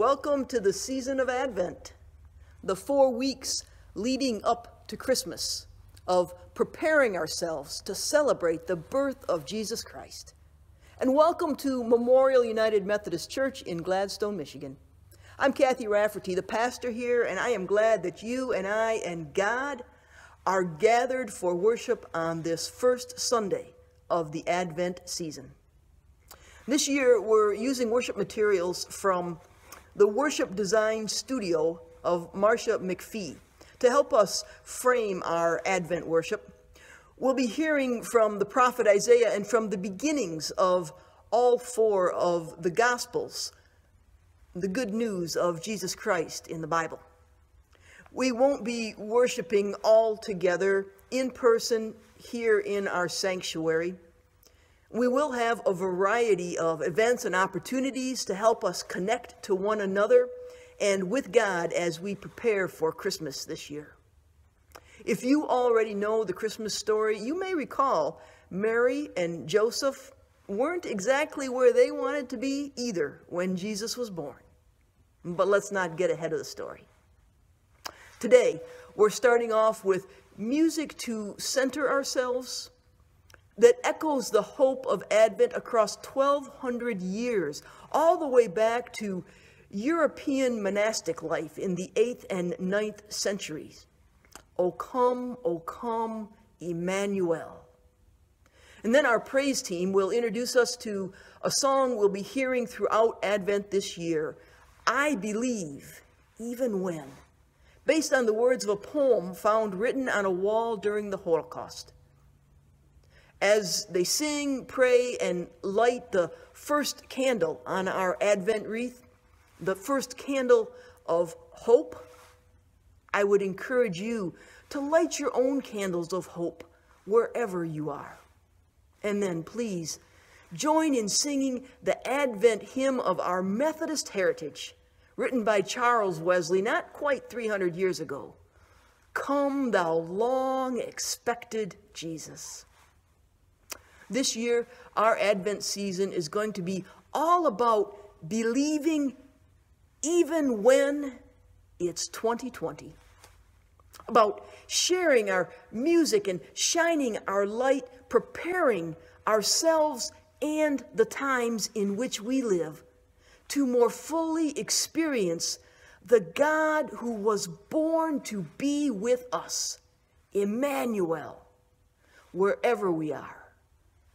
Welcome to the season of Advent, the four weeks leading up to Christmas, of preparing ourselves to celebrate the birth of Jesus Christ. And welcome to Memorial United Methodist Church in Gladstone, Michigan. I'm Kathy Rafferty, the pastor here, and I am glad that you and I and God are gathered for worship on this first Sunday of the Advent season. This year, we're using worship materials from the Worship Design Studio of Marcia McFee to help us frame our Advent worship. We'll be hearing from the prophet Isaiah and from the beginnings of all four of the Gospels, the good news of Jesus Christ in the Bible. We won't be worshiping all together in person here in our sanctuary. We will have a variety of events and opportunities to help us connect to one another and with God as we prepare for Christmas this year. If you already know the Christmas story, you may recall Mary and Joseph weren't exactly where they wanted to be either when Jesus was born. But let's not get ahead of the story. Today, we're starting off with music to center ourselves that echoes the hope of Advent across 1,200 years, all the way back to European monastic life in the 8th and 9th centuries. O come, O come, Emmanuel. And then our praise team will introduce us to a song we'll be hearing throughout Advent this year, I Believe, Even When, based on the words of a poem found written on a wall during the Holocaust as they sing, pray, and light the first candle on our Advent wreath, the first candle of hope, I would encourage you to light your own candles of hope wherever you are. And then please join in singing the Advent hymn of our Methodist heritage, written by Charles Wesley not quite 300 years ago. Come, thou long expected Jesus. This year, our Advent season is going to be all about believing even when it's 2020. About sharing our music and shining our light, preparing ourselves and the times in which we live to more fully experience the God who was born to be with us, Emmanuel, wherever we are.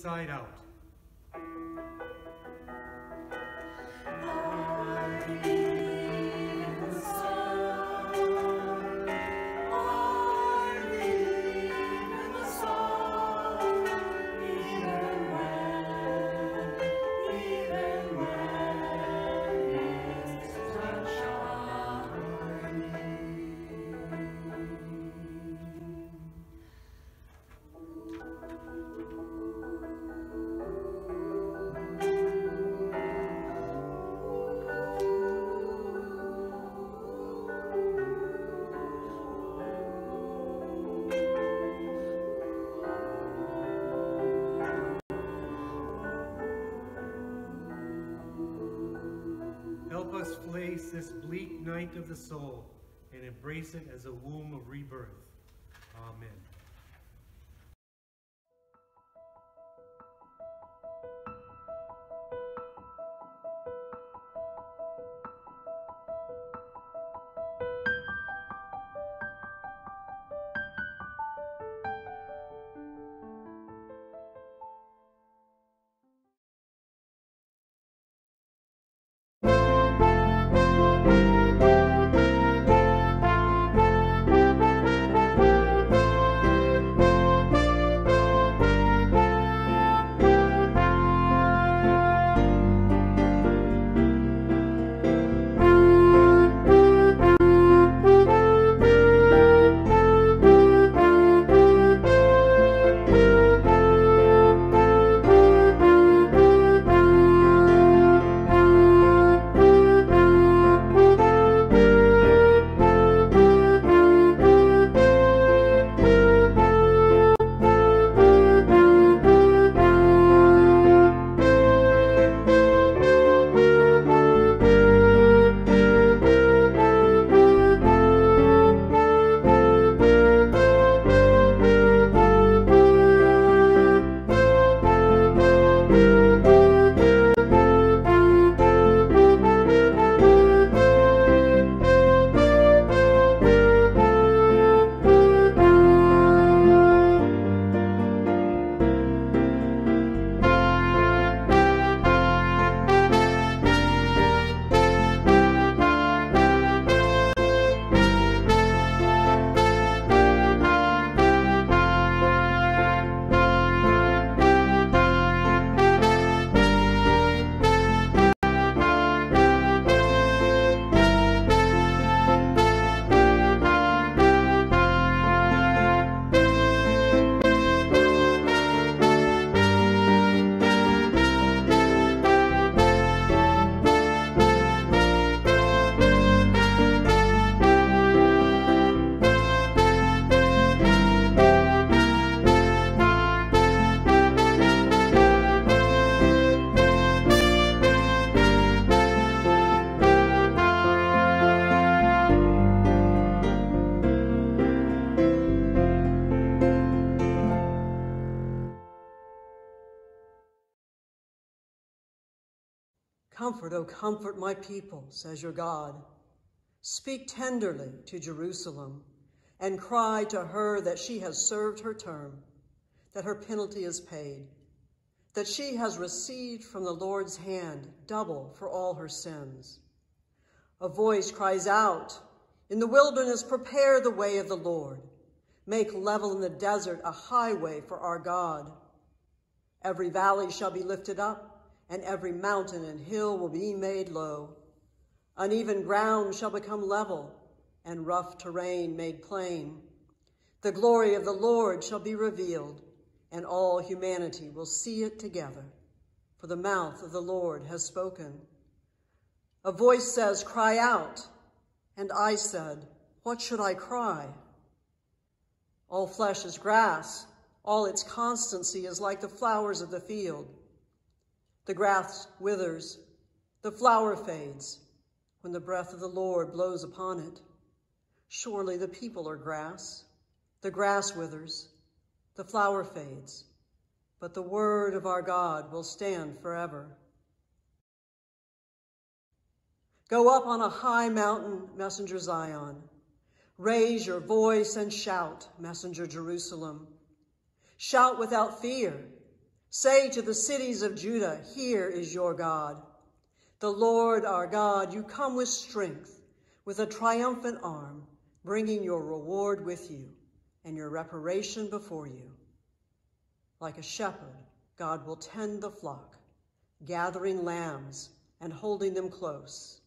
inside out. of the soul and embrace it as a womb of rebirth. Go comfort my people, says your God. Speak tenderly to Jerusalem and cry to her that she has served her term, that her penalty is paid, that she has received from the Lord's hand double for all her sins. A voice cries out, in the wilderness, prepare the way of the Lord. Make level in the desert a highway for our God. Every valley shall be lifted up and every mountain and hill will be made low. Uneven ground shall become level, and rough terrain made plain. The glory of the Lord shall be revealed, and all humanity will see it together, for the mouth of the Lord has spoken. A voice says, Cry out. And I said, What should I cry? All flesh is grass, all its constancy is like the flowers of the field. The grass withers, the flower fades, when the breath of the Lord blows upon it. Surely the people are grass. The grass withers, the flower fades, but the word of our God will stand forever. Go up on a high mountain, messenger Zion. Raise your voice and shout, messenger Jerusalem. Shout without fear. Say to the cities of Judah, here is your God. The Lord our God, you come with strength, with a triumphant arm, bringing your reward with you and your reparation before you. Like a shepherd, God will tend the flock, gathering lambs and holding them close,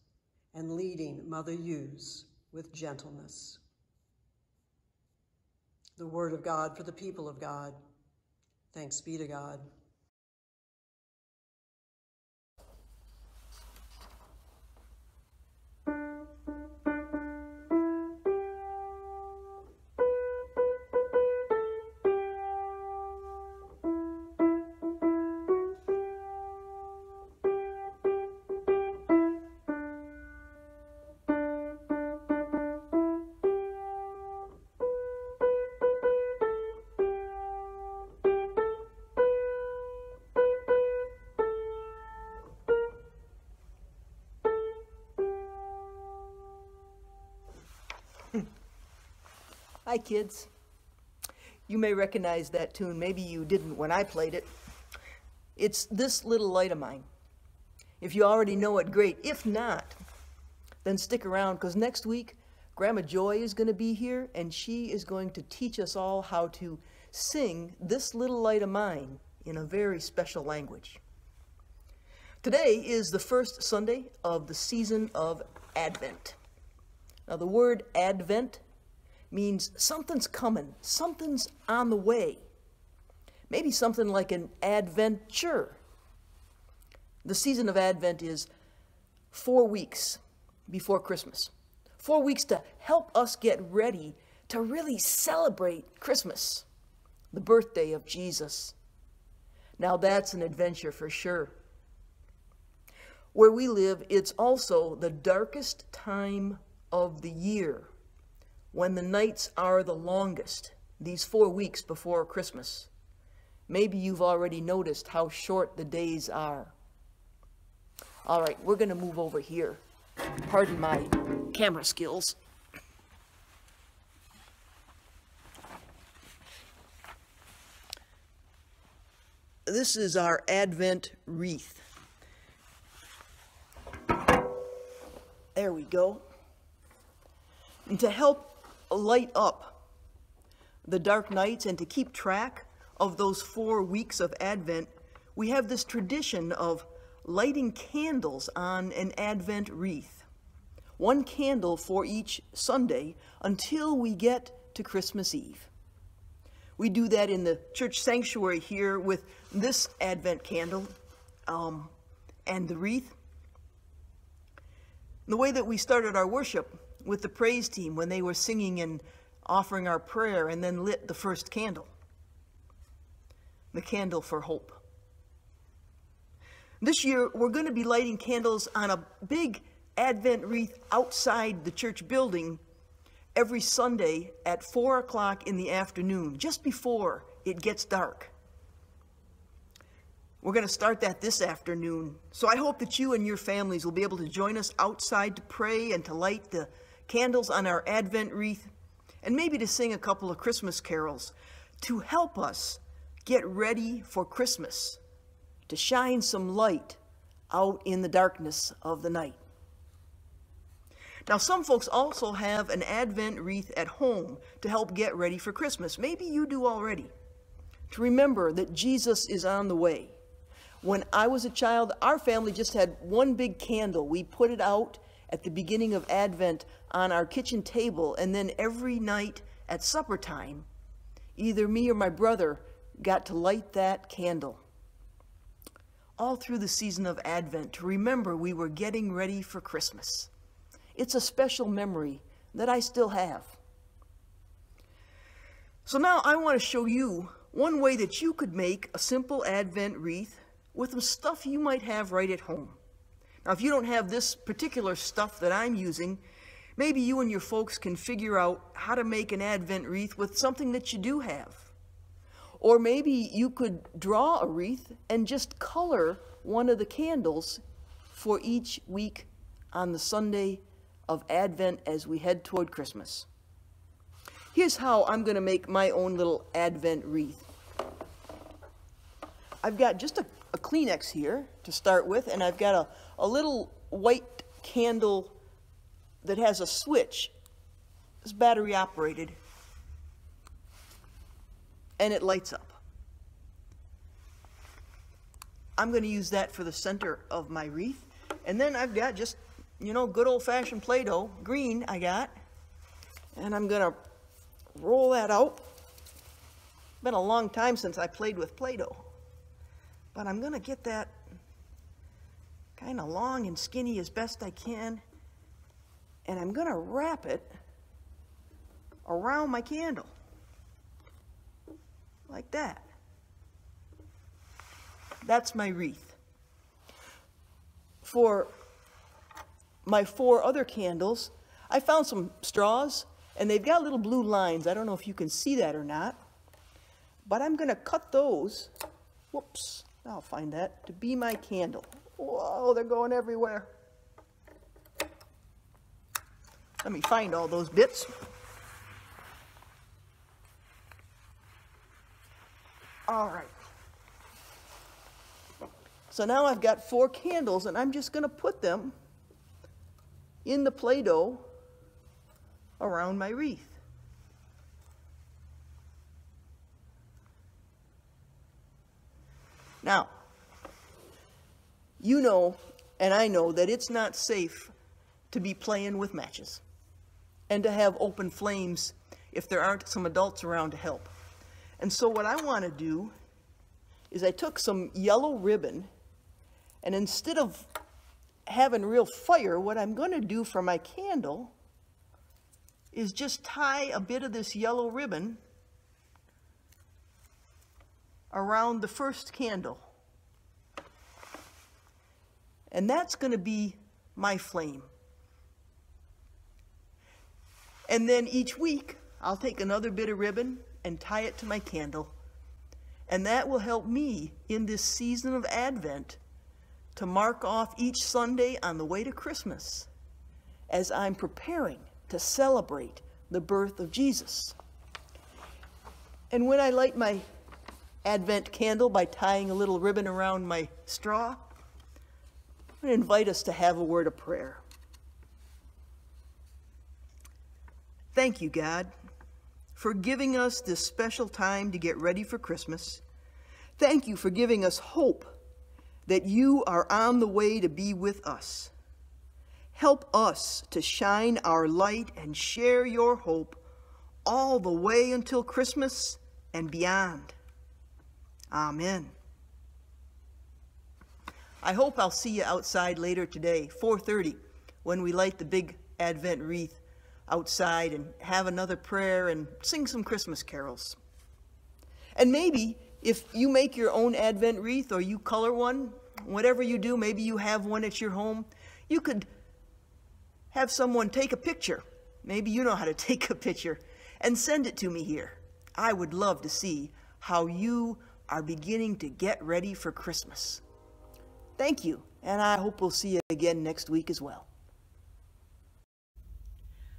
and leading mother ewes with gentleness. The word of God for the people of God. Thanks be to God. Hi, kids. You may recognize that tune. Maybe you didn't when I played it. It's This Little Light of Mine. If you already know it, great. If not, then stick around because next week, Grandma Joy is going to be here and she is going to teach us all how to sing This Little Light of Mine in a very special language. Today is the first Sunday of the season of Advent. Now, the word Advent means something's coming, something's on the way. Maybe something like an adventure. The season of Advent is four weeks before Christmas. Four weeks to help us get ready to really celebrate Christmas, the birthday of Jesus. Now that's an adventure for sure. Where we live, it's also the darkest time of the year when the nights are the longest, these four weeks before Christmas. Maybe you've already noticed how short the days are. All right, we're going to move over here. Pardon my camera skills. This is our Advent wreath. There we go. And to help light up the dark nights and to keep track of those four weeks of Advent, we have this tradition of lighting candles on an Advent wreath. One candle for each Sunday until we get to Christmas Eve. We do that in the church sanctuary here with this Advent candle um, and the wreath. The way that we started our worship with the praise team when they were singing and offering our prayer and then lit the first candle the candle for hope. This year, we're going to be lighting candles on a big Advent wreath outside the church building every Sunday at 4 o'clock in the afternoon, just before it gets dark. We're going to start that this afternoon. So I hope that you and your families will be able to join us outside to pray and to light the candles on our Advent wreath, and maybe to sing a couple of Christmas carols to help us get ready for Christmas, to shine some light out in the darkness of the night. Now, some folks also have an Advent wreath at home to help get ready for Christmas. Maybe you do already. To remember that Jesus is on the way. When I was a child, our family just had one big candle. We put it out at the beginning of Advent on our kitchen table, and then every night at supper time, either me or my brother got to light that candle. All through the season of Advent, to remember we were getting ready for Christmas. It's a special memory that I still have. So now I want to show you one way that you could make a simple Advent wreath with some stuff you might have right at home. Now, if you don't have this particular stuff that I'm using, maybe you and your folks can figure out how to make an Advent wreath with something that you do have. Or maybe you could draw a wreath and just color one of the candles for each week on the Sunday of Advent as we head toward Christmas. Here's how I'm going to make my own little Advent wreath. I've got just a, a Kleenex here to start with, and I've got a, a little white candle that has a switch. It's battery operated, and it lights up. I'm going to use that for the center of my wreath. And then I've got just, you know, good old-fashioned Play-Doh, green I got. And I'm going to roll that out. Been a long time since I played with Play-Doh. But I'm to get that kind of long and skinny as best I can. And I'm to wrap it around my candle. Like that. That's my wreath. For my four other candles, I found some straws, and they've got little blue lines. I don't know if you can see that or not. But I'm to cut those. Whoops. I'll find that. To be my candle. Whoa, they're going everywhere. Let me find all those bits. All right. So now I've got four candles and I'm just going to put them in the Play-Doh around my wreath. Now, you know, and I know, that it's not safe to be playing with matches and to have open flames if there aren't some adults around to help. And so what I want to do is I took some yellow ribbon and instead of having real fire, what I'm going to do for my candle is just tie a bit of this yellow ribbon around the first candle. And that's going to be my flame. And then each week, I'll take another bit of ribbon and tie it to my candle. And that will help me in this season of Advent to mark off each Sunday on the way to Christmas as I'm preparing to celebrate the birth of Jesus. And when I light my Advent candle by tying a little ribbon around my straw, to invite us to have a word of prayer. Thank you, God, for giving us this special time to get ready for Christmas. Thank you for giving us hope that you are on the way to be with us. Help us to shine our light and share your hope all the way until Christmas and beyond. Amen. I hope I'll see you outside later today, 4:30, when we light the big Advent wreath outside and have another prayer and sing some Christmas carols. And maybe if you make your own Advent wreath or you color one, whatever you do, maybe you have one at your home, you could have someone take a picture. Maybe you know how to take a picture and send it to me here. I would love to see how you are beginning to get ready for Christmas. Thank you, and I hope we'll see you again next week as well.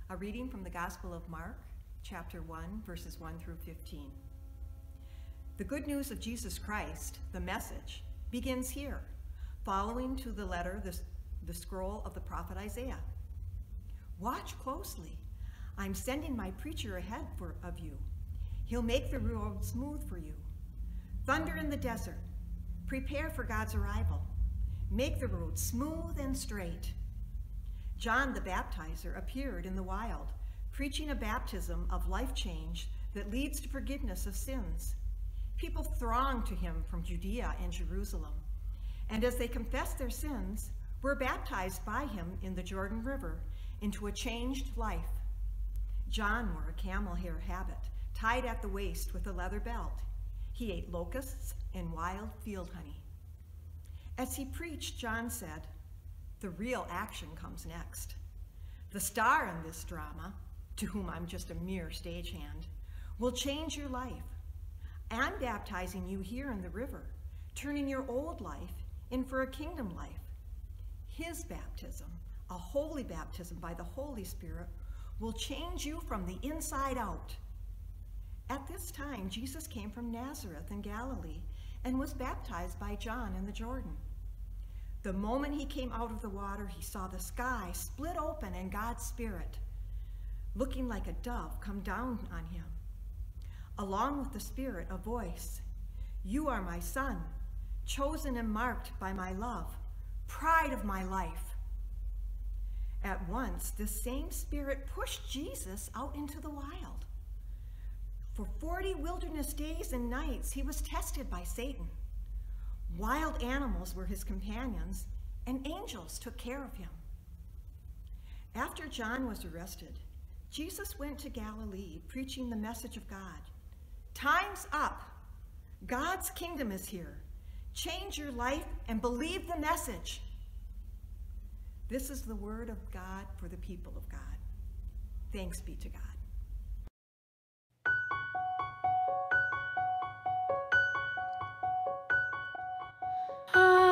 A reading from the Gospel of Mark, chapter 1, verses 1 through 15. The good news of Jesus Christ, the message, begins here, following to the letter, the, the scroll of the prophet Isaiah. Watch closely. I'm sending my preacher ahead for, of you. He'll make the road smooth for you. Thunder in the desert. Prepare for God's arrival. Make the road smooth and straight. John the Baptizer appeared in the wild, preaching a baptism of life change that leads to forgiveness of sins. People thronged to him from Judea and Jerusalem, and as they confessed their sins, were baptized by him in the Jordan River into a changed life. John wore a camel hair habit, tied at the waist with a leather belt. He ate locusts and wild field honey. As he preached, John said, The real action comes next. The star in this drama, to whom I'm just a mere stagehand, will change your life. I'm baptizing you here in the river, turning your old life in for a kingdom life. His baptism, a holy baptism by the Holy Spirit, will change you from the inside out. At this time, Jesus came from Nazareth in Galilee and was baptized by John in the Jordan. The moment he came out of the water, he saw the sky split open and God's Spirit, looking like a dove, come down on him. Along with the Spirit, a voice You are my Son, chosen and marked by my love, pride of my life. At once, the same Spirit pushed Jesus out into the wild. For 40 wilderness days and nights, he was tested by Satan. Wild animals were his companions, and angels took care of him. After John was arrested, Jesus went to Galilee preaching the message of God. Time's up. God's kingdom is here. Change your life and believe the message. This is the word of God for the people of God. Thanks be to God. I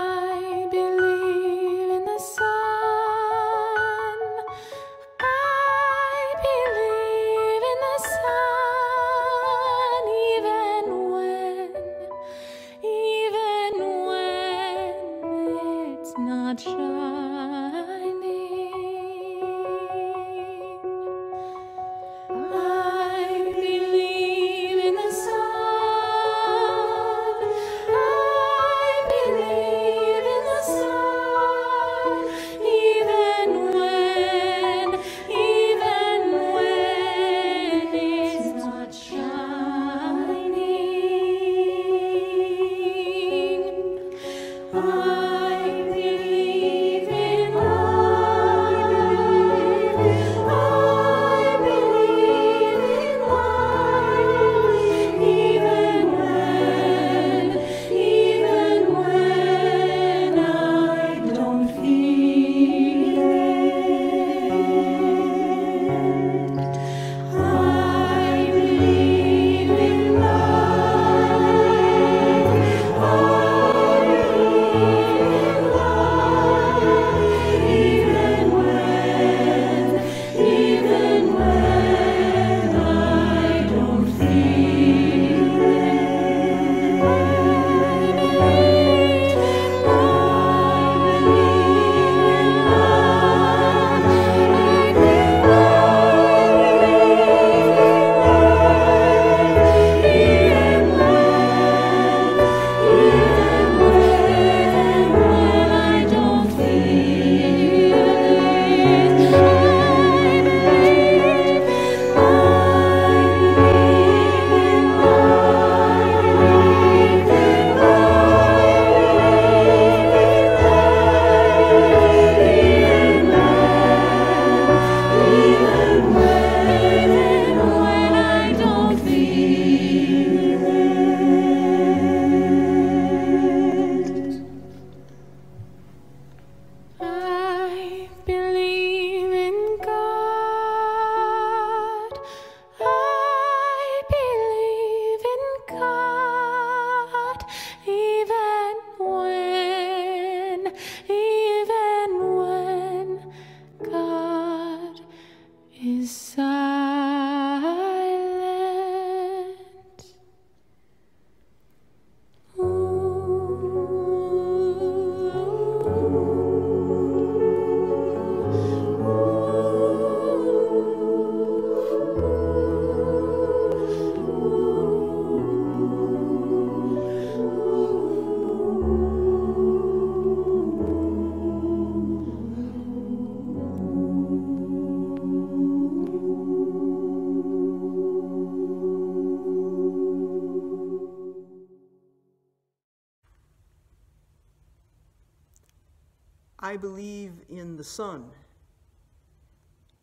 sun,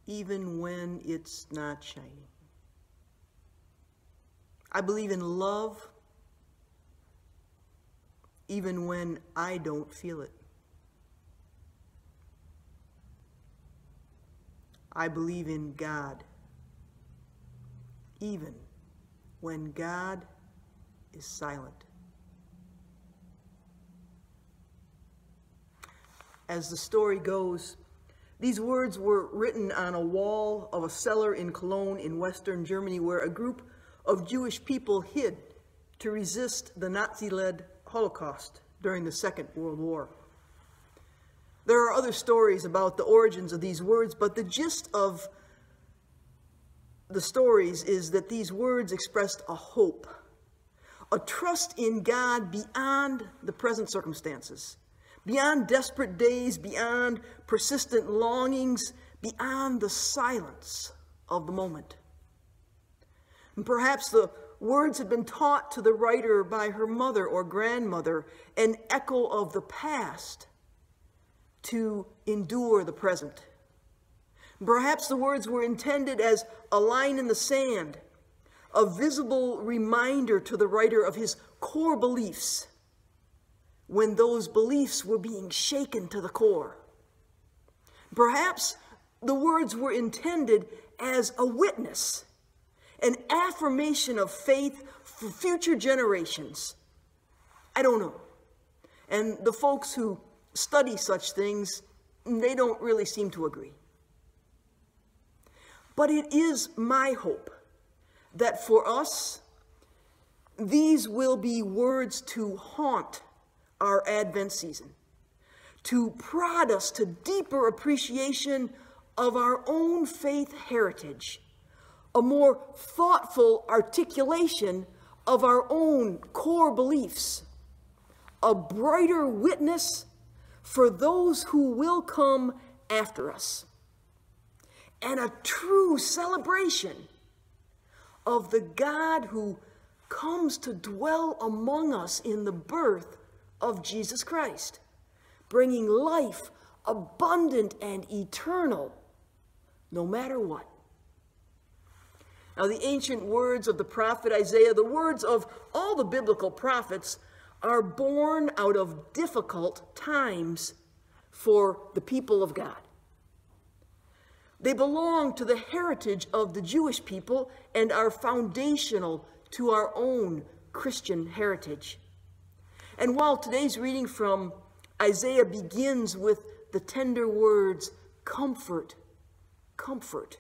even when it's not shining. I believe in love, even when I don't feel it. I believe in God, even when God is silent. As the story goes, these words were written on a wall of a cellar in Cologne in western Germany where a group of Jewish people hid to resist the Nazi-led Holocaust during the Second World War. There are other stories about the origins of these words, but the gist of the stories is that these words expressed a hope, a trust in God beyond the present circumstances, beyond desperate days, beyond persistent longings, beyond the silence of the moment. And perhaps the words had been taught to the writer by her mother or grandmother, an echo of the past to endure the present. Perhaps the words were intended as a line in the sand, a visible reminder to the writer of his core beliefs when those beliefs were being shaken to the core. Perhaps the words were intended as a witness, an affirmation of faith for future generations. I don't know. And the folks who study such things, they don't really seem to agree. But it is my hope that for us, these will be words to haunt our Advent season, to prod us to deeper appreciation of our own faith heritage, a more thoughtful articulation of our own core beliefs, a brighter witness for those who will come after us, and a true celebration of the God who comes to dwell among us in the birth of Jesus Christ, bringing life abundant and eternal, no matter what. Now, the ancient words of the prophet Isaiah, the words of all the biblical prophets, are born out of difficult times for the people of God. They belong to the heritage of the Jewish people and are foundational to our own Christian heritage. And while today's reading from Isaiah begins with the tender words, comfort, comfort,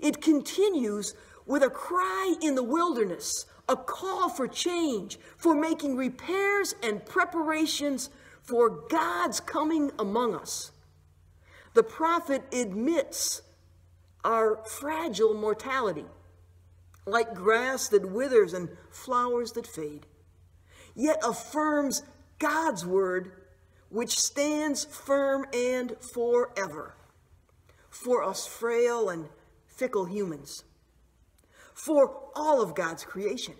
it continues with a cry in the wilderness, a call for change, for making repairs and preparations for God's coming among us. The prophet admits our fragile mortality, like grass that withers and flowers that fade, yet affirms God's word, which stands firm and forever for us frail and fickle humans for all of God's creation,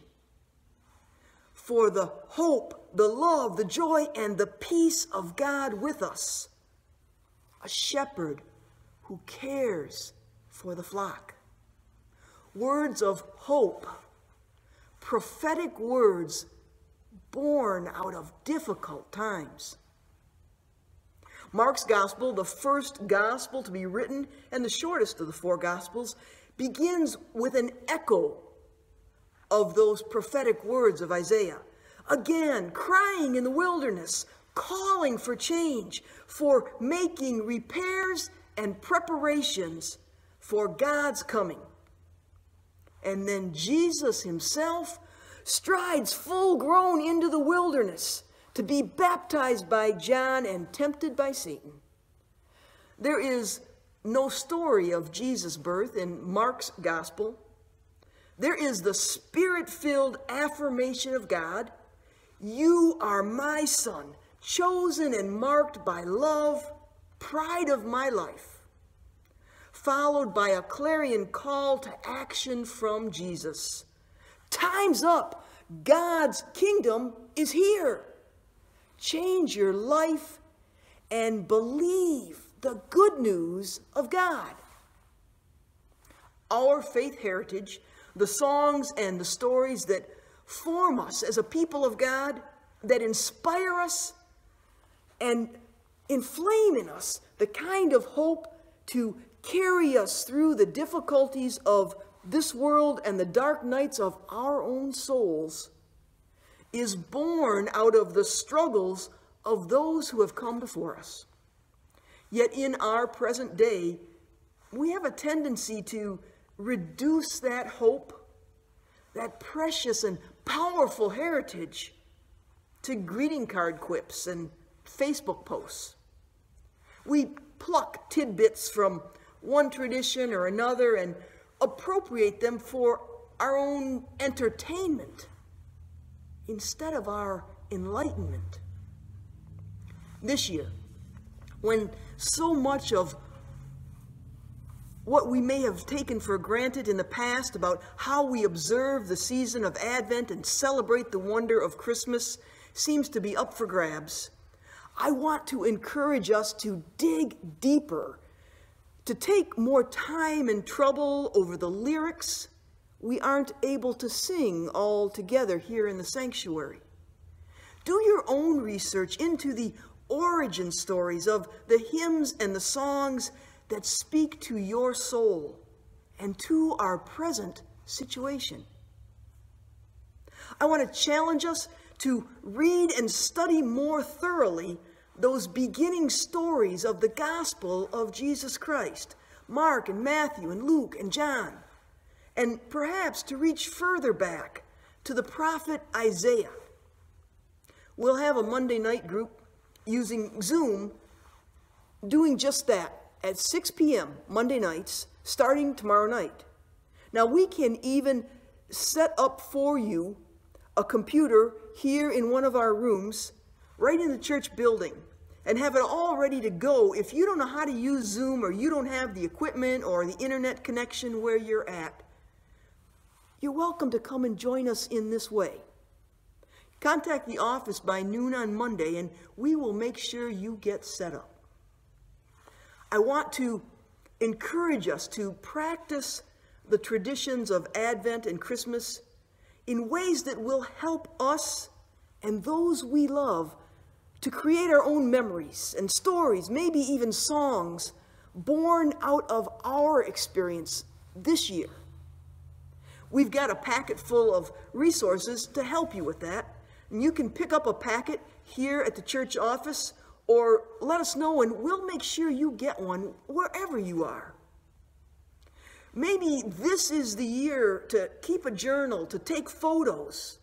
for the hope, the love, the joy, and the peace of God with us, a shepherd who cares for the flock. Words of hope, prophetic words born out of difficult times. Mark's gospel, the first gospel to be written and the shortest of the four gospels, begins with an echo of those prophetic words of Isaiah. Again, crying in the wilderness, calling for change, for making repairs and preparations for God's coming. And then Jesus himself strides full grown into the wilderness to be baptized by John and tempted by Satan. There is no story of Jesus' birth in Mark's gospel. There is the spirit filled affirmation of God You are my son, chosen and marked by love, pride of my life, followed by a clarion call to action from Jesus. Time's up. God's kingdom is here. Change your life and believe the good news of God. Our faith heritage, the songs and the stories that form us as a people of God, that inspire us and inflame in us the kind of hope to carry us through the difficulties of this world and the dark nights of our own souls is born out of the struggles of those who have come before us. Yet in our present day, we have a tendency to reduce that hope, that precious and powerful heritage, to greeting card quips and Facebook posts. We pluck tidbits from one tradition or another and appropriate them for our own entertainment instead of our enlightenment. This year, when so much of what we may have taken for granted in the past about how we observe the season of Advent and celebrate the wonder of Christmas seems to be up for grabs, I want to encourage us to dig deeper, to take more time and trouble over the lyrics we aren't able to sing all together here in the sanctuary. Do your own research into the origin stories of the hymns and the songs that speak to your soul and to our present situation. I want to challenge us to read and study more thoroughly those beginning stories of the gospel of Jesus Christ Mark and Matthew and Luke and John, and perhaps to reach further back to the prophet Isaiah. We'll have a Monday night group using Zoom doing just that at 6 p.m. Monday nights, starting tomorrow night. Now, we can even set up for you a computer here in one of our rooms, right in the church building, and have it all ready to go if you don't know how to use Zoom or you don't have the equipment or the internet connection where you're at. You're welcome to come and join us in this way. Contact the office by noon on Monday and we will make sure you get set up. I want to encourage us to practice the traditions of Advent and Christmas in ways that will help us and those we love to create our own memories and stories, maybe even songs, born out of our experience this year. We've got a packet full of resources to help you with that. And you can pick up a packet here at the church office or let us know and we'll make sure you get one wherever you are. Maybe this is the year to keep a journal, to take photos,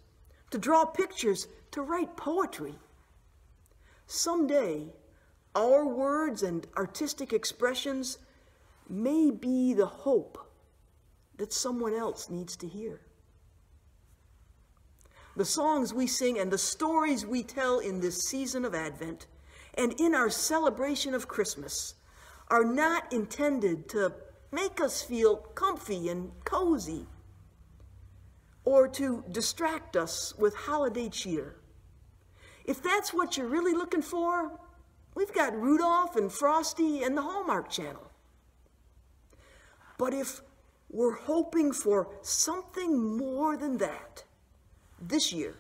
to draw pictures, to write poetry. Someday, our words and artistic expressions may be the hope that someone else needs to hear. The songs we sing and the stories we tell in this season of Advent and in our celebration of Christmas are not intended to make us feel comfy and cozy or to distract us with holiday cheer. If that's what you're really looking for, we've got Rudolph and Frosty and the Hallmark Channel. But if we're hoping for something more than that this year,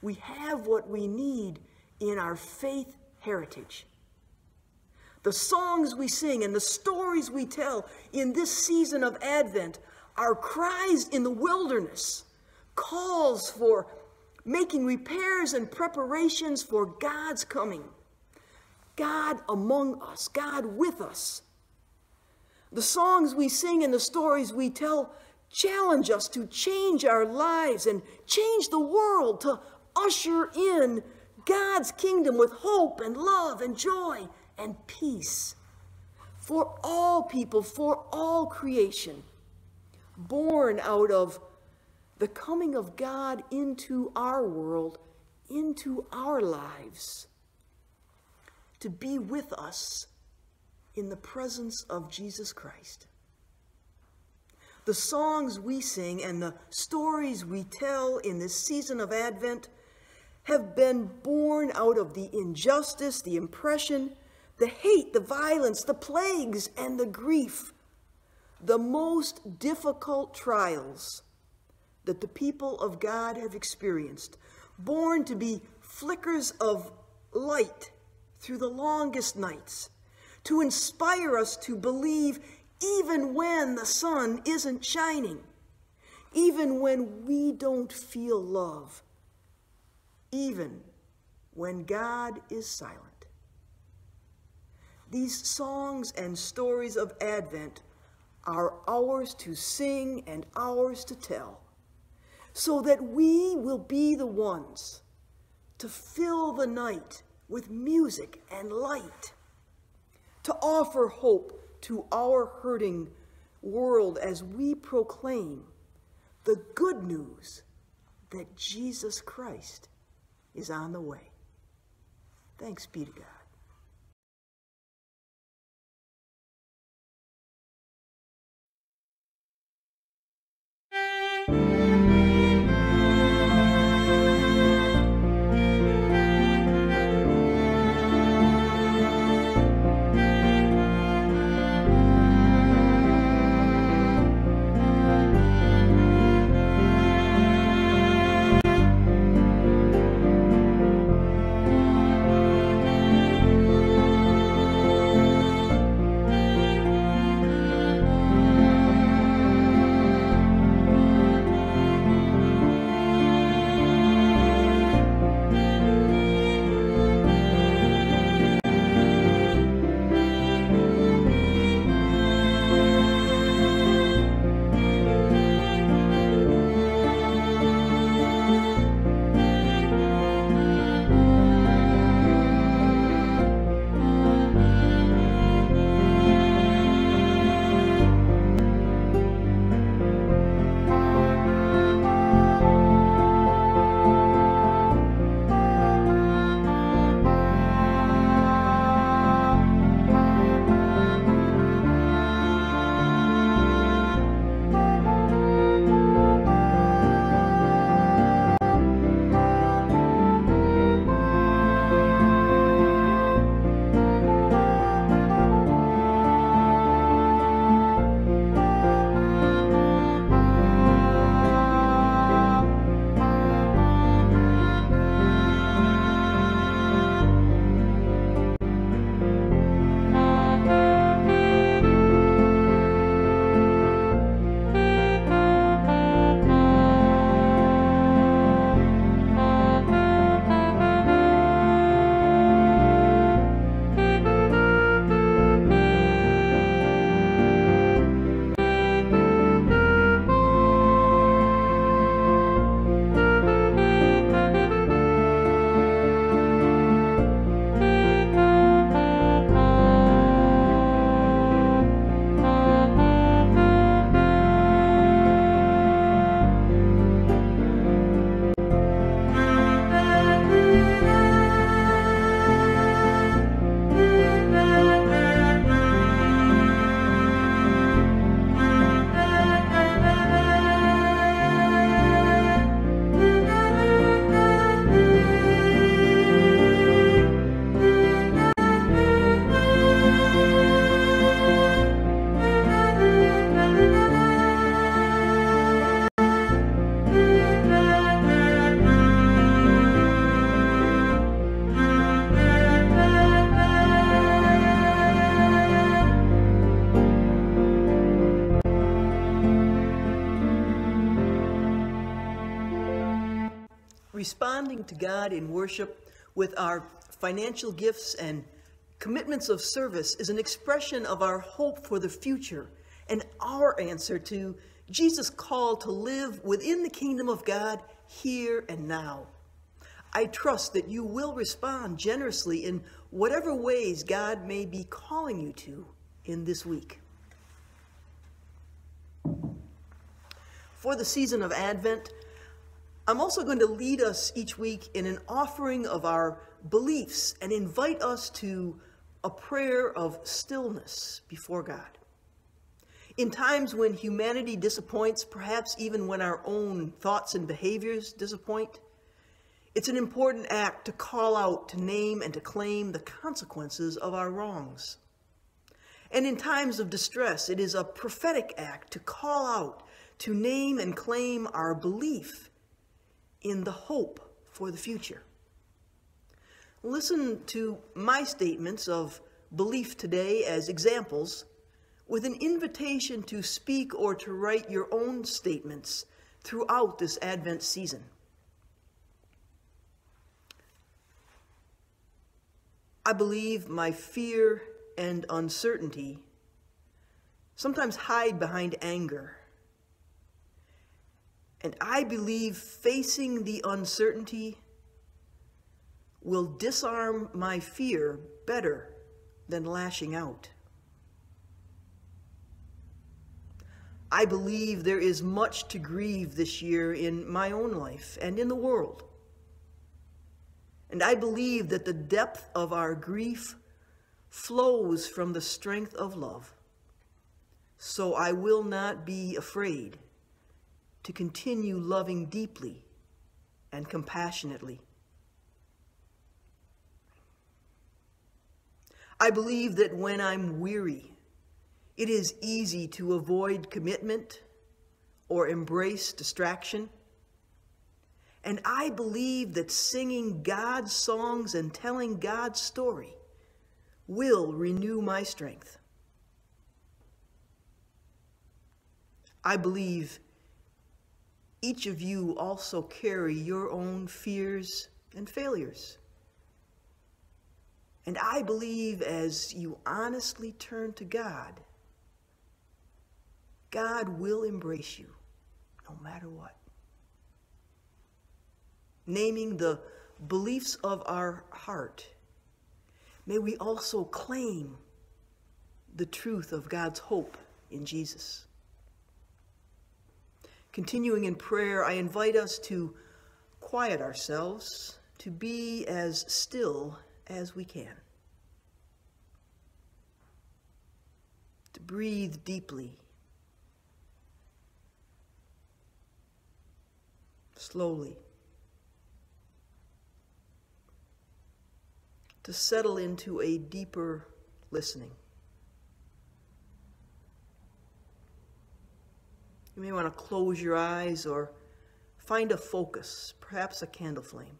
we have what we need in our faith heritage. The songs we sing and the stories we tell in this season of Advent are cries in the wilderness, calls for making repairs and preparations for God's coming. God among us, God with us. The songs we sing and the stories we tell challenge us to change our lives and change the world, to usher in God's kingdom with hope and love and joy and peace for all people, for all creation, born out of the coming of God into our world, into our lives, to be with us in the presence of Jesus Christ. The songs we sing and the stories we tell in this season of Advent have been born out of the injustice, the oppression, the hate, the violence, the plagues, and the grief, the most difficult trials that the people of God have experienced, born to be flickers of light through the longest nights, to inspire us to believe even when the sun isn't shining, even when we don't feel love, even when God is silent. These songs and stories of Advent are ours to sing and ours to tell, so that we will be the ones to fill the night with music and light, to offer hope to our hurting world as we proclaim the good news that Jesus Christ is on the way. Thanks be to God. Responding to God in worship with our financial gifts and commitments of service is an expression of our hope for the future and our answer to Jesus' call to live within the kingdom of God here and now. I trust that you will respond generously in whatever ways God may be calling you to in this week. For the season of Advent, I'm also going to lead us each week in an offering of our beliefs and invite us to a prayer of stillness before God. In times when humanity disappoints, perhaps even when our own thoughts and behaviors disappoint, It's an important act to call out, to name, and to claim the consequences of our wrongs. And in times of distress, it is a prophetic act to call out, to name and claim our belief in the hope for the future. Listen to my statements of belief today as examples with an invitation to speak or to write your own statements throughout this Advent season. I believe my fear and uncertainty sometimes hide behind anger. And I believe facing the uncertainty will disarm my fear better than lashing out. I believe there is much to grieve this year in my own life and in the world. And I believe that the depth of our grief flows from the strength of love. So I will not be afraid to continue loving deeply and compassionately. I believe that when I'm weary, it is easy to avoid commitment or embrace distraction. And I believe that singing God's songs and telling God's story will renew my strength. I believe each of you also carry your own fears and failures. And I believe as you honestly turn to God, God will embrace you no matter what naming the beliefs of our heart, may we also claim the truth of God's hope in Jesus. Continuing in prayer, I invite us to quiet ourselves, to be as still as we can, to breathe deeply, slowly. to settle into a deeper listening. You may want to close your eyes or find a focus, perhaps a candle flame.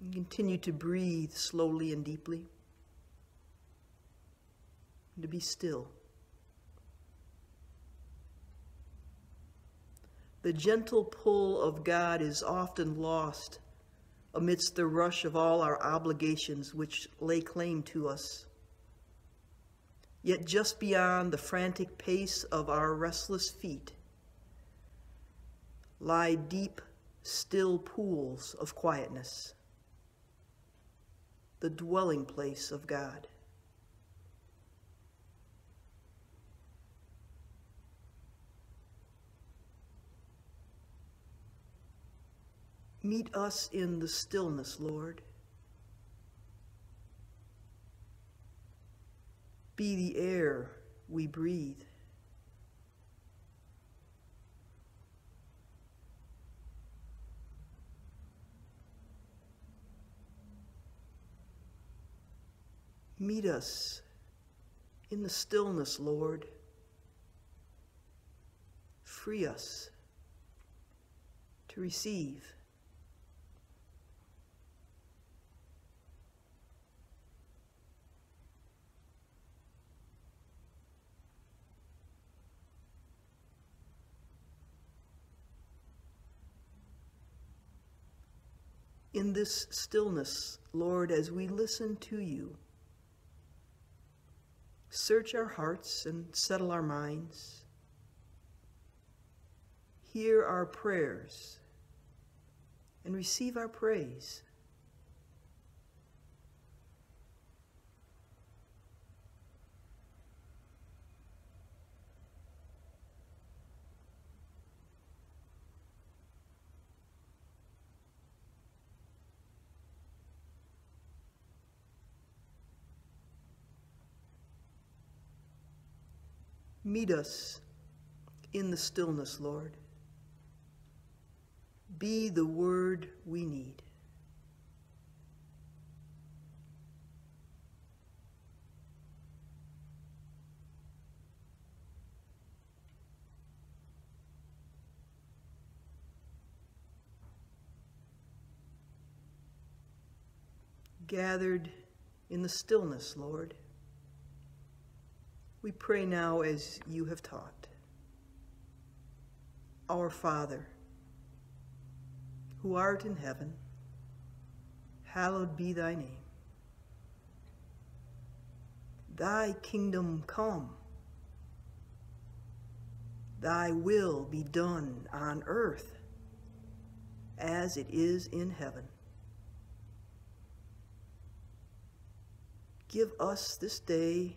And continue to breathe slowly and deeply, and to be still. The gentle pull of God is often lost amidst the rush of all our obligations which lay claim to us. Yet just beyond the frantic pace of our restless feet lie deep, still pools of quietness, the dwelling place of God. Meet us in the stillness, Lord. Be the air we breathe. Meet us in the stillness, Lord. Free us to receive. In this stillness, Lord, as we listen to you. Search our hearts and settle our minds. Hear our prayers and receive our praise. Meet us in the stillness, Lord. Be the word we need. Gathered in the stillness, Lord. We pray now as you have taught. Our Father, who art in heaven, hallowed be thy name. Thy kingdom come. Thy will be done on earth as it is in heaven. Give us this day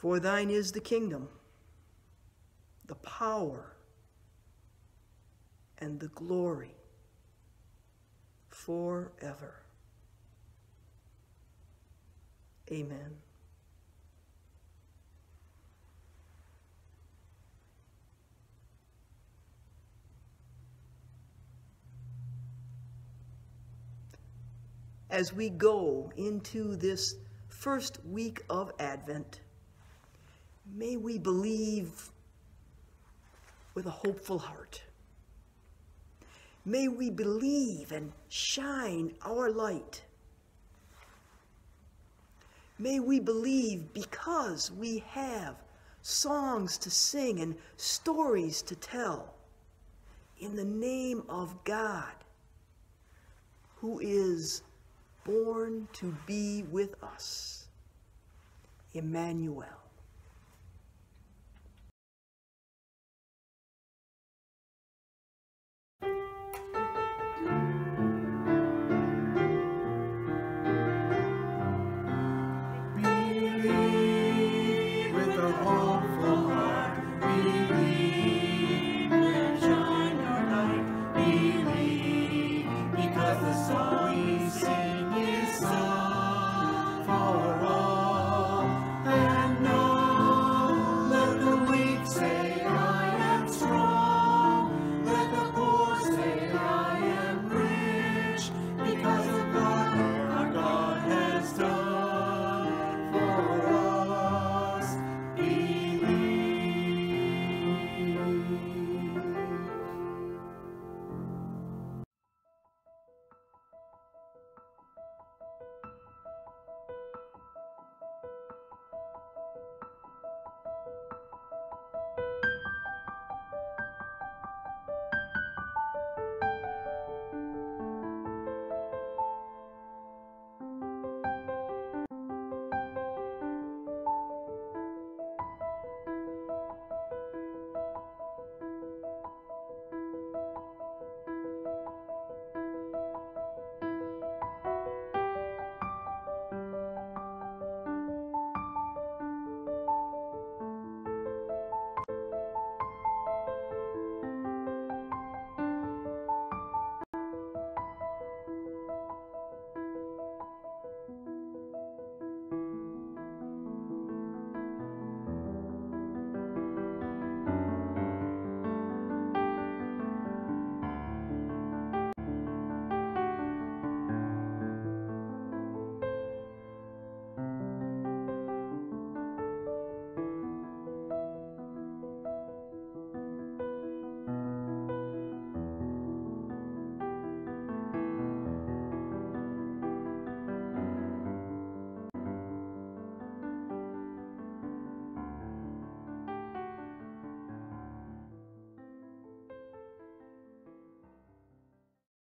For thine is the kingdom, the power, and the glory forever. Amen. As we go into this first week of Advent, may we believe with a hopeful heart. May we believe and shine our light. May we believe because we have songs to sing and stories to tell in the name of God, who is born to be with us, Emmanuel.